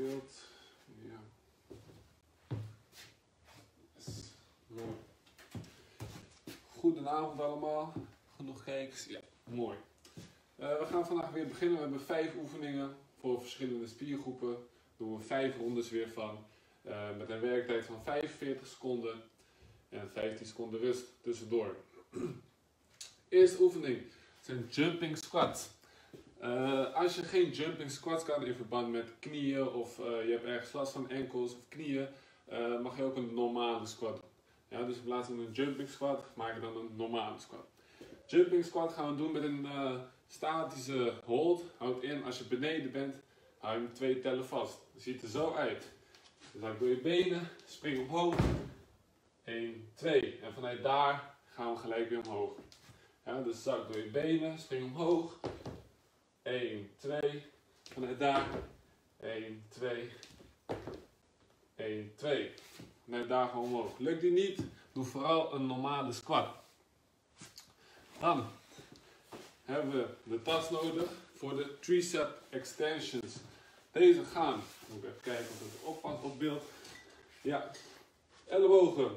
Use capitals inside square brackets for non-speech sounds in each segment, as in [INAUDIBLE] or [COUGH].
Ja. Goedenavond allemaal. Genoeg kijkers? Ja, mooi. Eh, we gaan vandaag weer beginnen. We hebben vijf oefeningen voor verschillende spiergroepen. Daar doen we vijf rondes weer van. eh, met een werktijd van 45 seconden en 15 seconden rust tussendoor. [CLEARS THROAT] Eerste oefening zijn jumping squats. Eh, als je geen jumping squats kan in verband met knieën of eh, je hebt ergens last van enkels of knieën, eh, mag je ook een normale squat doen. Ja, dus in plaats van een jumping squat maak je dan een normale squat. Jumping squat gaan we doen met een statische hold. Houd in als je beneden bent, hou je twee tellen vast. Ziet er zo uit. Dus zak door je benen, spring omhoog. 1, 2. En vanuit daar gaan we gelijk weer omhoog. Dus zak door je benen, spring omhoog. 1, 2. Vanuit daar. 1, 2. 1, 2. Vanuit daar gewoon omhoog. Lukt die niet? Doe vooral een normale squat. Dan hebben we de tas nodig voor de tricep extensions. Deze gaan, moet ik even kijken of het oppast op beeld. Ja, ellebogen.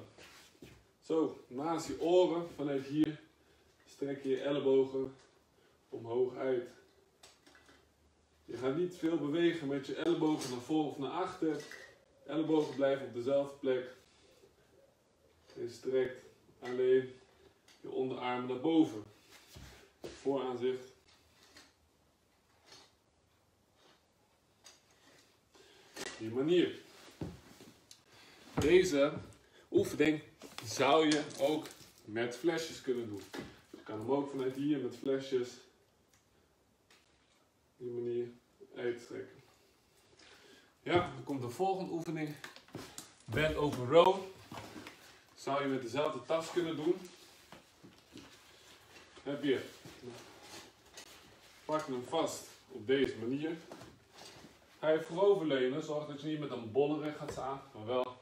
Zo, naast je oren, vanuit hier, strek je je ellebogen omhoog uit. Je gaat niet veel bewegen met je ellebogen naar voren of naar achter. Ellebogen blijven op dezelfde plek. Je strekt alleen je onderarmen naar boven. Vooraanzicht. Die manier. Deze oefening zou je ook met flesjes kunnen doen. Je kan hem ook vanuit hier met flesjes die manier uitstrekken. Ja, dan komt de volgende oefening. Bend over row. Zou je met dezelfde tas kunnen doen. Heb je. Pak hem vast op deze manier. Ga je vooroverleunen, zorg dat je niet met een bolle rug gaat staan, maar wel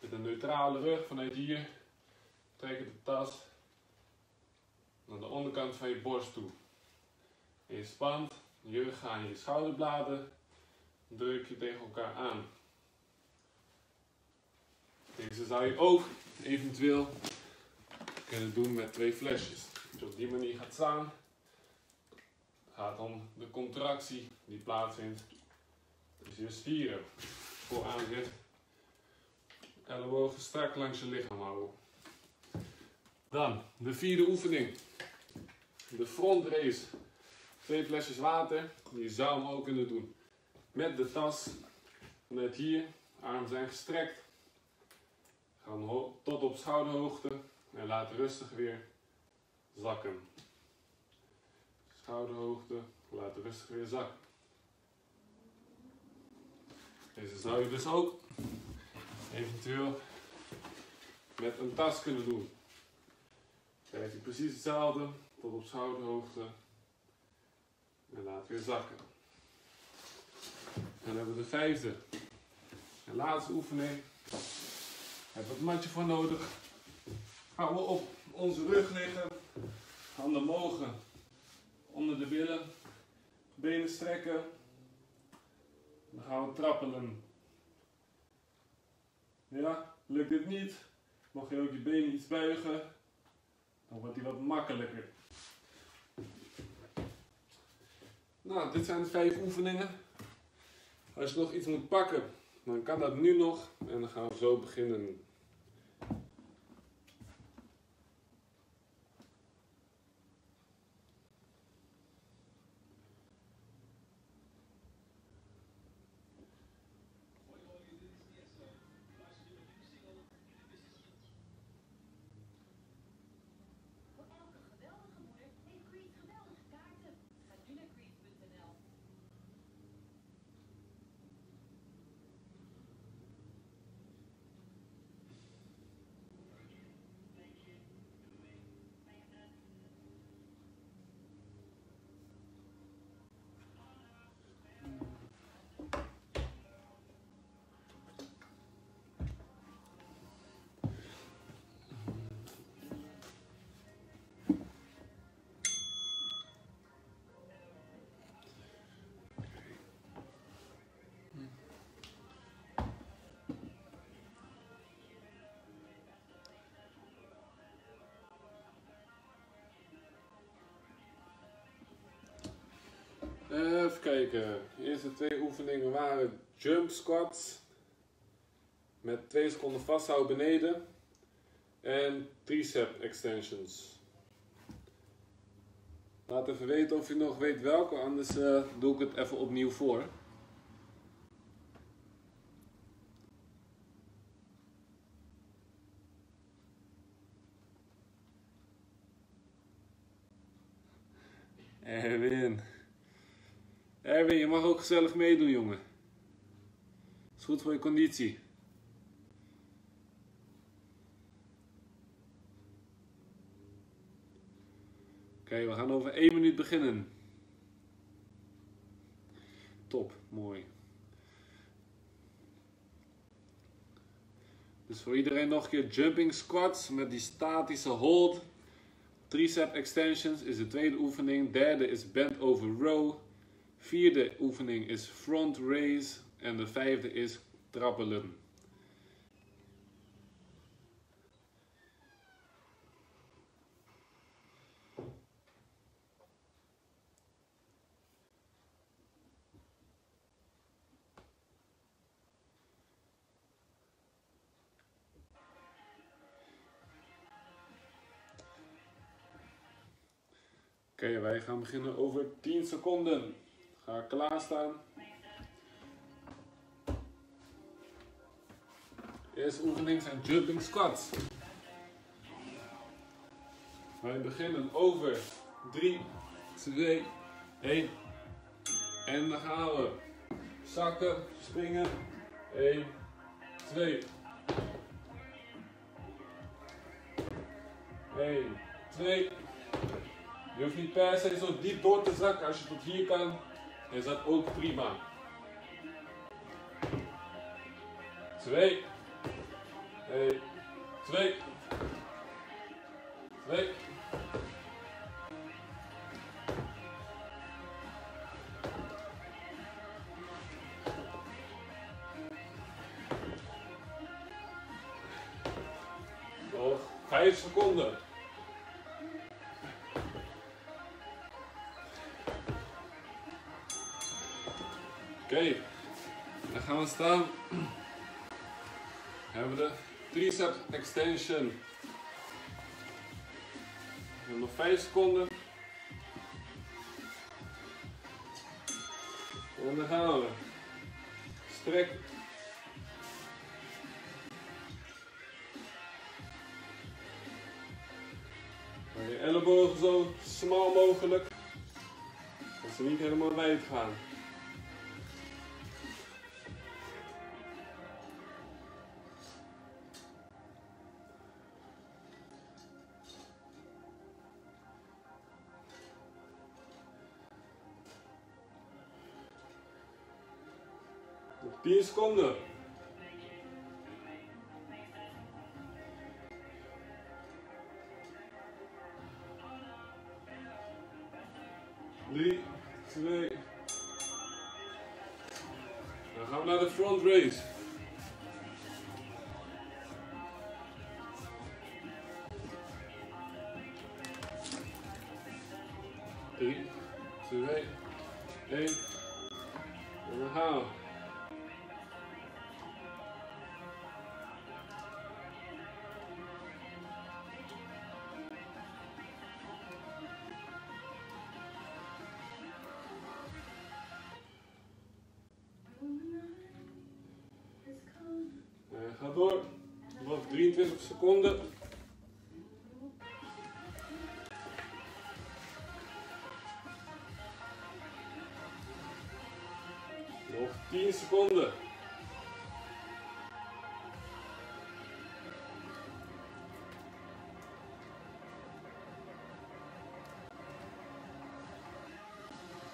met een neutrale rug vanuit hier. Trek je de tas naar de onderkant van je borst toe. En je je rug aan je schouderbladen, druk je tegen elkaar aan. Deze zou je ook eventueel kunnen doen met twee flesjes. Als je op die manier gaat staan, gaat om de contractie die plaatsvindt tussen je spieren. Vooraanzicht, ellebogen strak langs je lichaam houden. Dan de vierde oefening. De front race. Twee flesjes water. Je zou hem ook kunnen doen. Met de tas. Net hier. Armen zijn gestrekt. Gaan tot op schouderhoogte. En laat rustig weer zakken. Schouderhoogte. Laat rustig weer zakken. Deze zou je dus ook eventueel met een tas kunnen doen. Krijg je precies hetzelfde tot op schouderhoogte. En laat weer zakken. En dan hebben we de vijfde. En laatste oefening. Hebben we het matje voor nodig. Gaan we op onze rug liggen. Handen mogen onder de billen. Benen strekken. Dan gaan we trappelen. Ja, lukt dit niet? Mag je ook je benen iets buigen. Dan wordt die wat makkelijker. Nou, dit zijn de vijf oefeningen. Als je nog iets moet pakken, dan kan dat nu nog. En dan gaan we zo beginnen. Kijken. De eerste twee oefeningen waren jump squats. Met 2 seconden vasthouden beneden. En tricep extensions. Laat even weten of je nog weet welke, anders eh, doe ik het even opnieuw voor. Erwin. Je mag ook gezellig meedoen, jongen. Is goed voor je conditie. Oké, we gaan over één minuut beginnen. Top, mooi. Dus voor iedereen nog een keer jumping squats met die statische hold. Tricep extensions is de tweede oefening. Derde is bent over row. Vierde oefening is front raise. En de vijfde is trappelen. Oké, wij gaan beginnen over 10 seconden. Ga klaarstaan. Eerste oefening zijn jumping squats. Wij beginnen over 3, 2, 1. En dan gaan we zakken, springen. 1, 2. 1, 2. Je hoeft niet per se zo diep door te zakken. Als je tot hier kan, is dat ook prima. 2. 1, 2. Staan. [CLEARS THROAT] Hebben we de tricep extension. Nog 5 seconden. En dan gaan we. Strek. Je ellebogen zo smal mogelijk. Dat ze niet helemaal wijd gaan. Nog 10 23 seconden. Nog 10 seconden.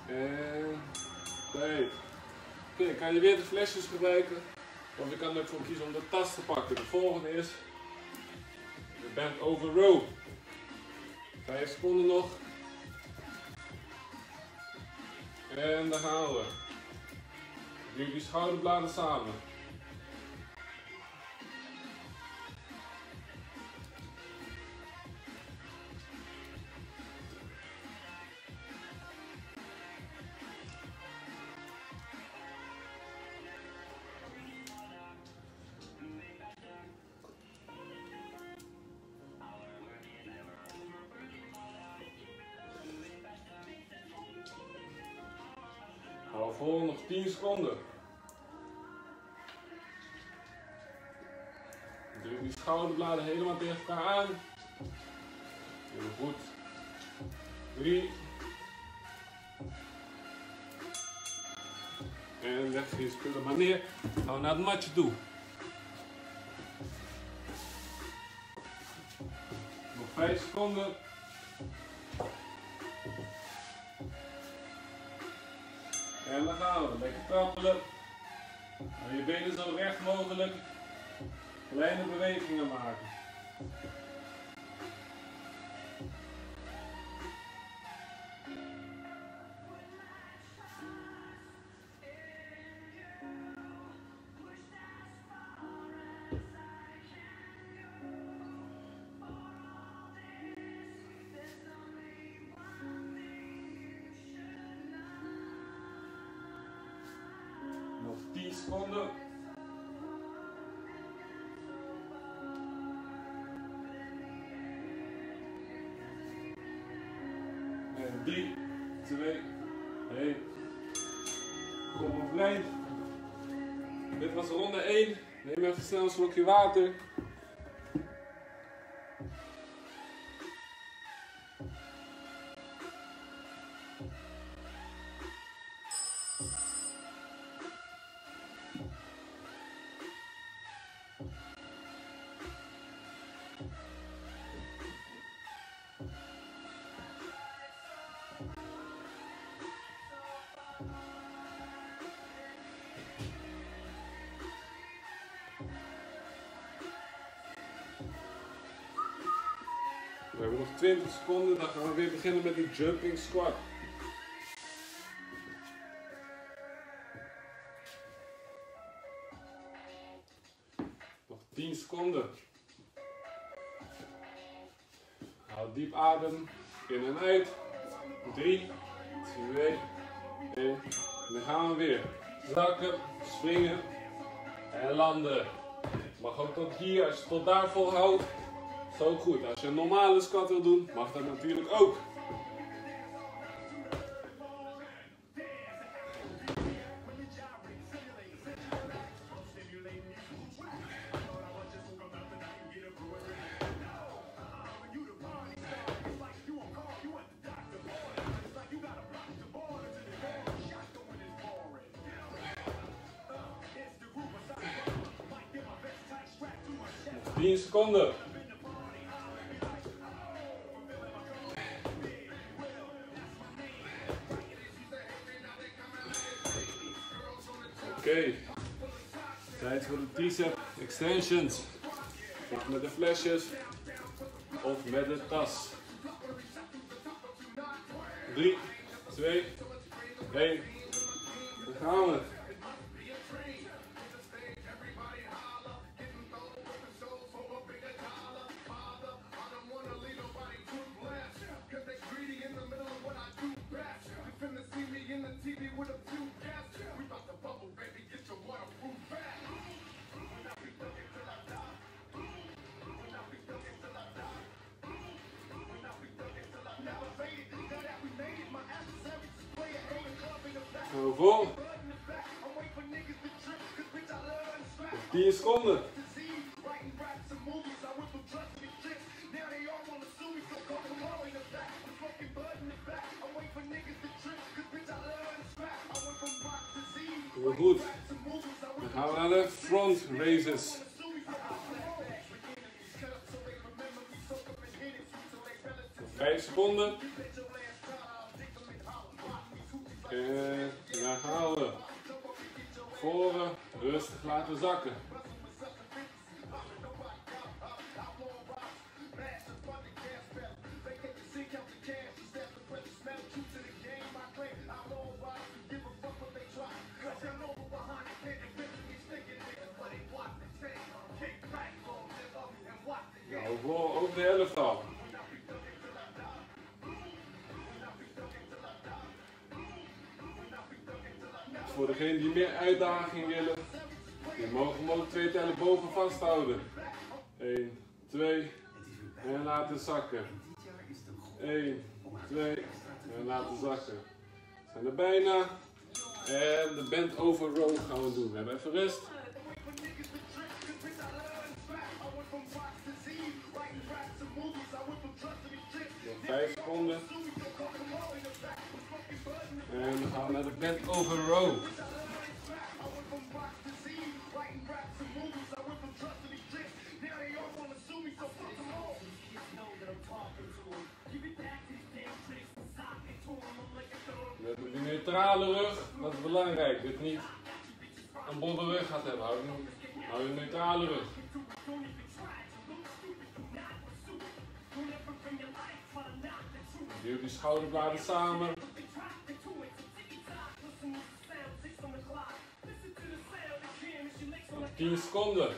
En tijd. Oké, kan je weer de flesjes gebruiken? Of je kan ervoor kiezen om de tas te pakken. De volgende is de bend over row. 5 seconden nog. En daar gaan we. Duw die schouderbladen samen. Vol, nog 10 seconden. Druk die schouderbladen helemaal tegen elkaar aan. Heel goed. 3. En leg je spullen maar neer. Gaan we naar het matje toe. Nog 5 seconden. En dan gaan we. Lekker trappelen. En je benen zo recht mogelijk. Kleine bewegingen maken. Seconden. En 3, 2, 1. Kom overeind. Dit was ronde 1. Neem even snel een slokje water. 20 seconden, dan gaan we weer beginnen met die jumping squat. Nog 10 seconden. Haal diep adem, in en uit. 3, 2, 1. En dan gaan we weer. Zakken, springen en landen. Mag ook tot hier, als je tot daar volhoudt. Zo goed. Als je een normale squat wil doen, mag dat natuurlijk ook. Nog 10 seconden. Extensions. Of met de flesjes. Of met de tas. 3, 2, 1. Nog 10 seconden. Voor degenen die meer uitdaging willen, die mogen hem ook twee tellen boven vasthouden. 1, 2 en laten zakken. 1, 2 en laten zakken. We zijn er bijna. En de bend over row gaan we doen. We hebben even rust. Naar de bend over row. We hebben de neutrale rug, dat is belangrijk. Dat niet een bolle rug gaat hebben. Hou hou je neutrale rug. Duw die schouderbladen samen. 10 seconden.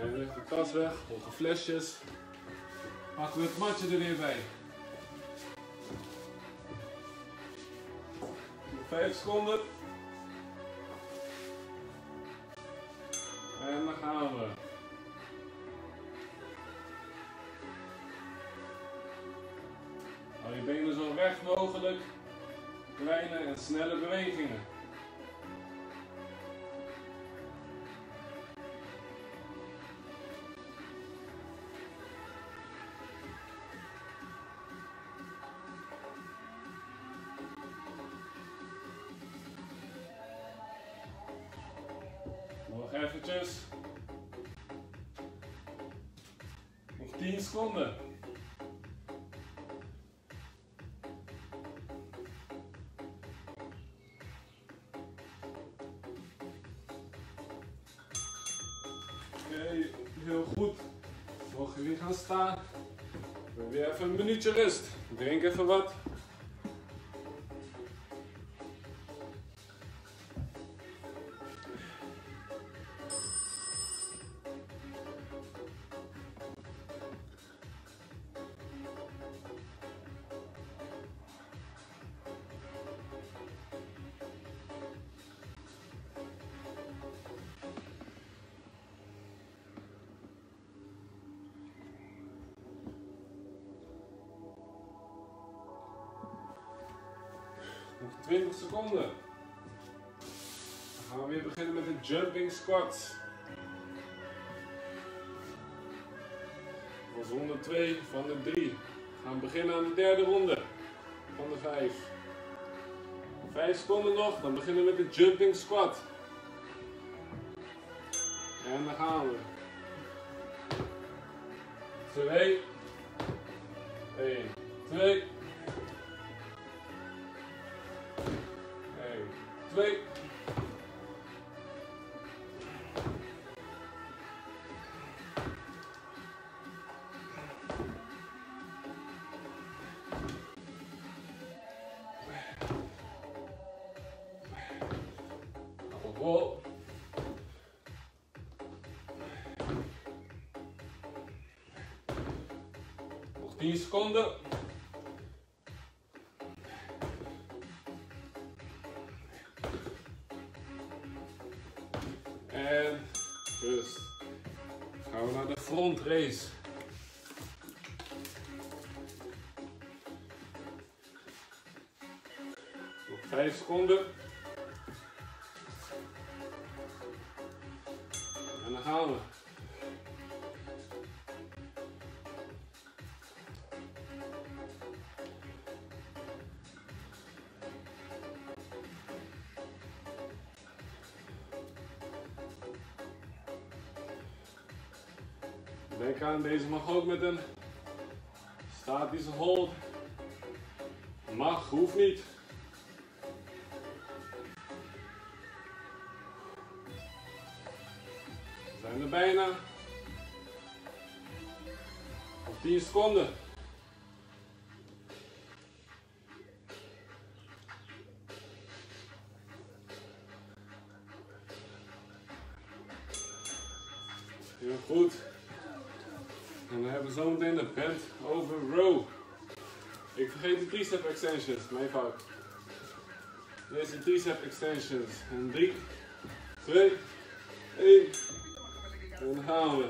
En leg de tas weg, de flesjes. Pakken we het matje er weer bij. Nog 5 seconden. Eventjes. Nog 10 seconden. Oké, heel goed. Mogen we weer gaan staan. We hebben weer even een minuutje rust. Drink even wat. Squats. Dat was ronde 2 van de 3. We gaan beginnen aan de derde ronde van de 5. 5 seconden nog, dan beginnen we met de jumping squat. En dan gaan we. 2, 1, 2, 1, 2. Nog Denk aan, deze mag ook met een statische hold. Mag, hoeft niet. We zijn er bijna. Nog 10 seconden. Bend over row. Ik vergeet de tricep extensions, mijn fout. Eerst de tricep extensions. En 3, 2, 1. En gaan we.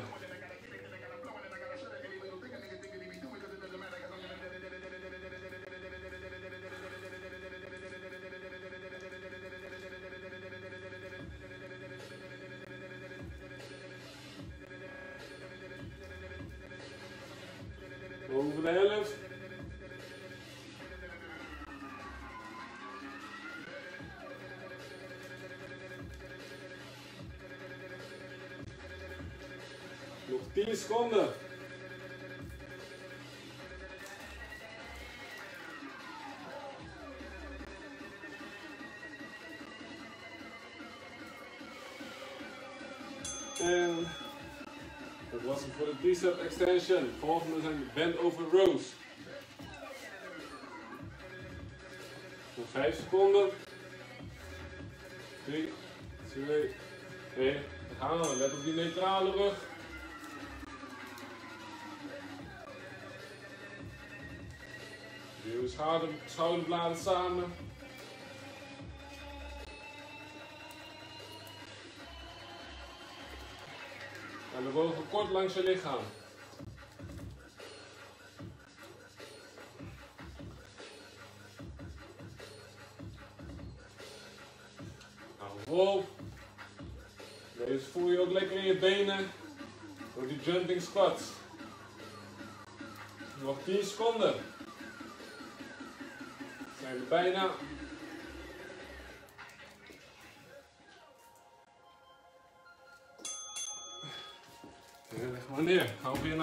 Over de helft. Nog 10 seconden. De tricep extension. Volgende zijn bend over rows. Nog 5 seconden. 3, 2, 1. Dan gaan we. Let op die neutrale rug. Duw schouder, schouderbladen samen. Langs je lichaam. Vol. Deze voel je ook lekker in je benen. Door die jumping squats. Nog 10 seconden. Zijn we bijna. En leg maar neer. Ga we weer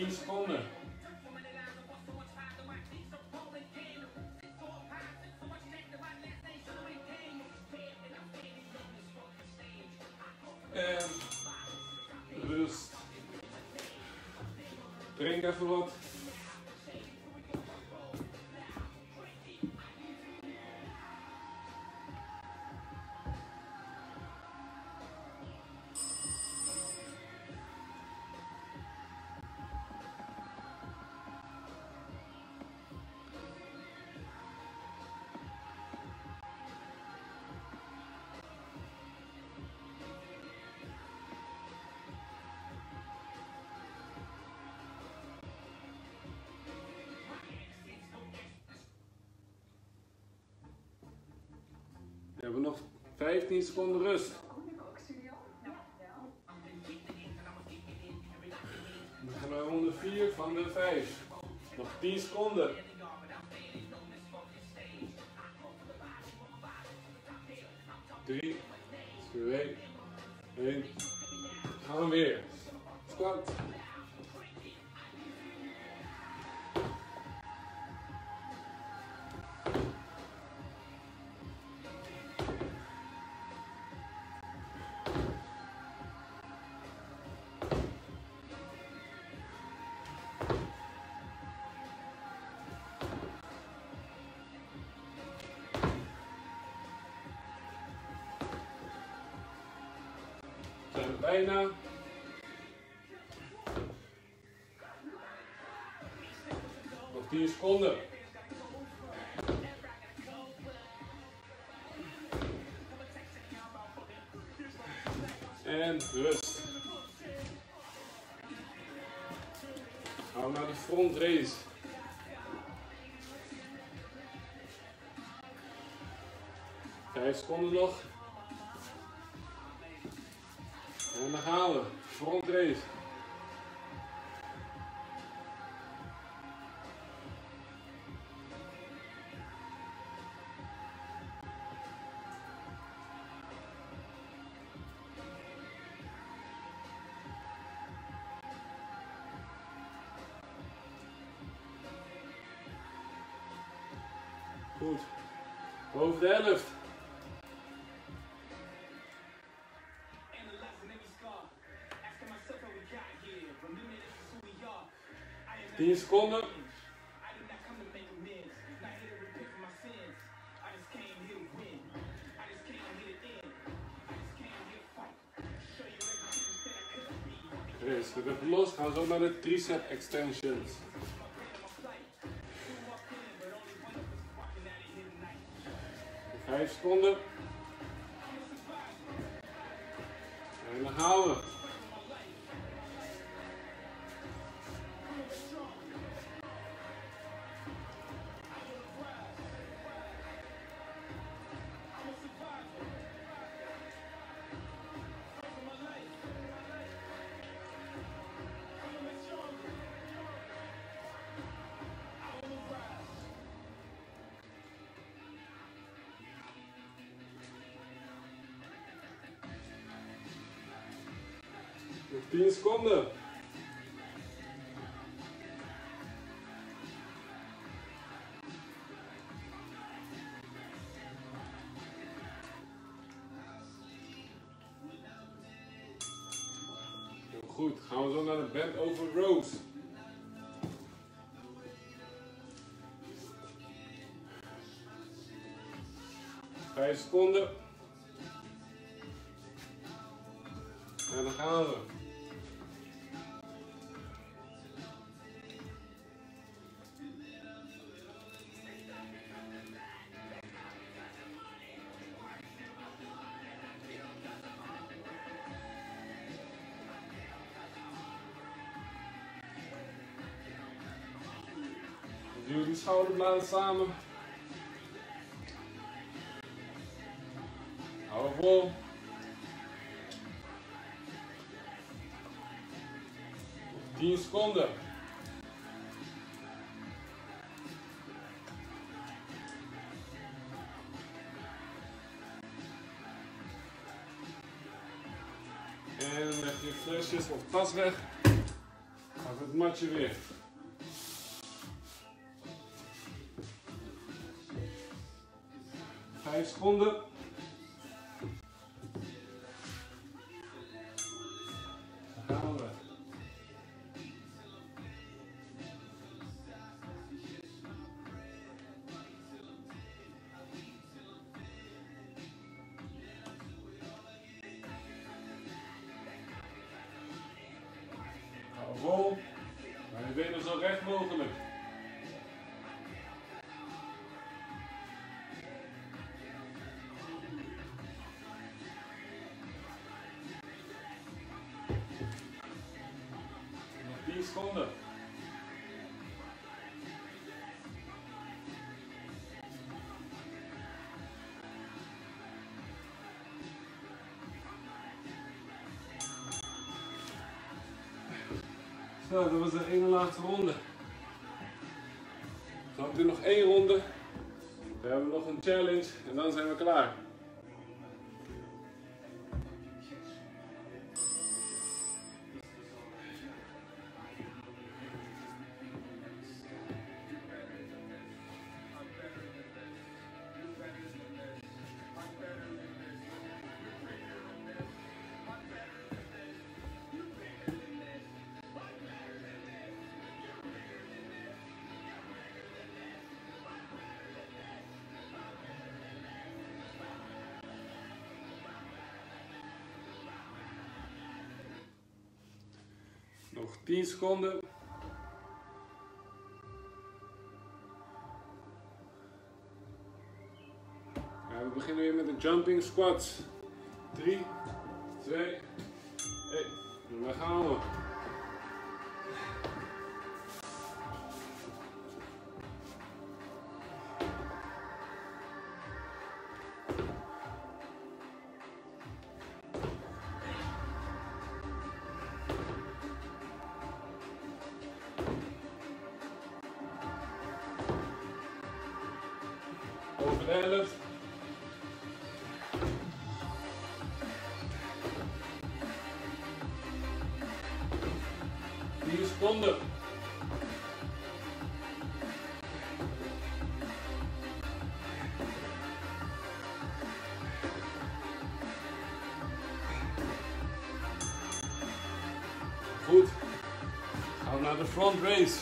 10 seconden. En rust. Drink even wat. Hebben nog 15 seconden rust. We gaan naar ronde 4 van de 5. Nog 10 seconden. Drie, twee, één. Gaan we weer. Squat. Bijna. Nog 10 seconden. En rust. Gaan we naar de front race. Vijf seconden nog. front. Goed. Boven de helft. 10 seconden. Los. Gaan we naar de tricep extensions. Vijf seconden. 10 seconden. Heel goed, gaan we zo naar de bend over rows. Vijf seconden. Schouderbladen samen. Hou vol. 10 seconden. En leg je flesjes of tas weg. Gaat het matje weer. Vijf seconden. Zo, dat was de ene laatste ronde. Dan hebben we nog één ronde. We hebben nog een challenge en dan zijn we klaar. 10 seconden. Ja, we beginnen weer met de jumping squats. 3, 11. Vier seconden. Goed. Gaan we naar de front race.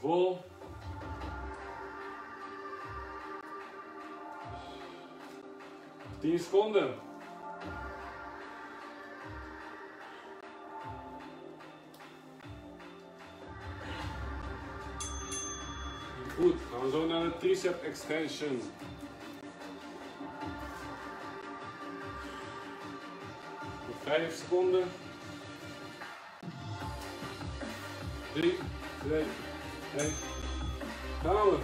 vol. Tien seconden. Goed, gaan we zo naar de tricep extension. Vijf seconden. 3, 2, Evet. Tamam mı?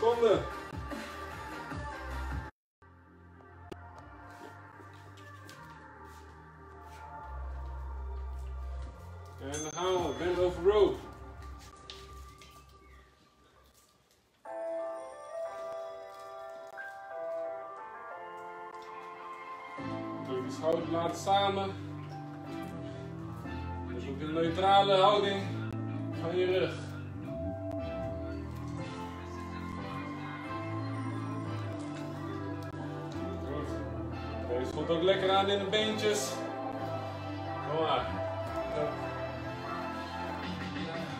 Seconden. En dan gaan we. Bend over rope. Druk de schouders laten samen. Dus ook een neutrale houding van je rug. Voelt ook lekker aan in. Kom maar. Hup.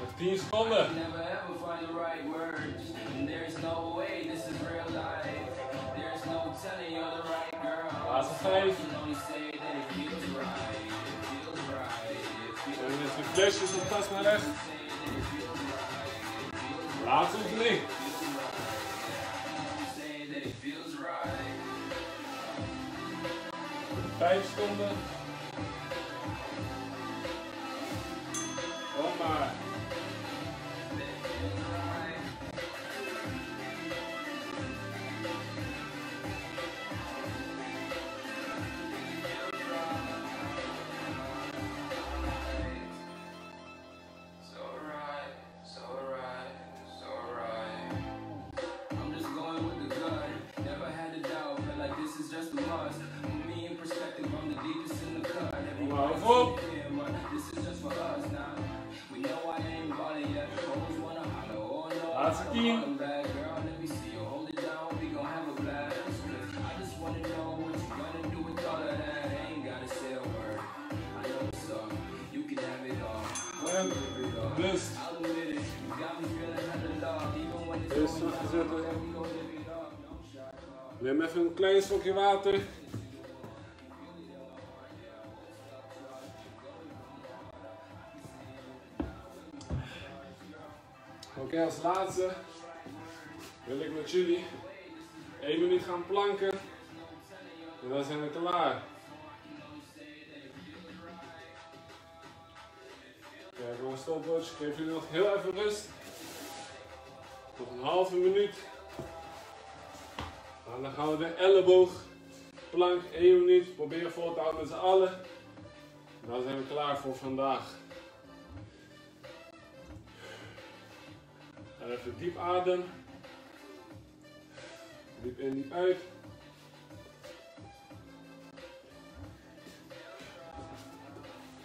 Nog 10 seconden. Never ever find the right words. And there's no way this is real life. There's no telling you're the right girl. Laatste vijf. You can only say that it feels right. It feels right. It feels de flesjes op tas maar weg. Laatste oefening. say 5 seconden. Kom maar. Water. Oké, als laatste wil ik met jullie één minuut gaan planken. En dan zijn we klaar. Kijk, gewoon stopwatch. Ik geef jullie nog heel even rust. Nog een halve minuut. En dan gaan we de elleboog, plank, 1 minuut. Proberen vol te houden met z'n allen. En dan zijn we klaar voor vandaag. En even diep adem. Diep in, diep uit.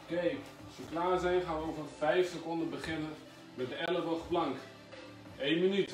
Oké, als we klaar zijn gaan we over 5 seconden beginnen met de elleboogplank. 1 minuut.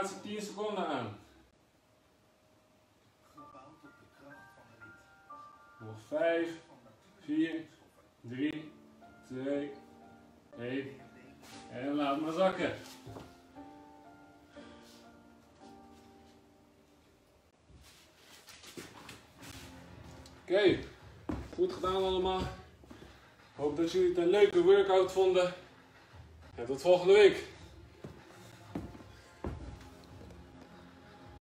laatste 10 seconden aan. Gebouwd op de kracht van de wind. Nog 5, Van natuurlijke 4, grondstoffen. 3, 2, 1. En laat maar zakken. Oké, goed gedaan allemaal. Hoop dat jullie het een leuke workout vonden. En tot volgende week.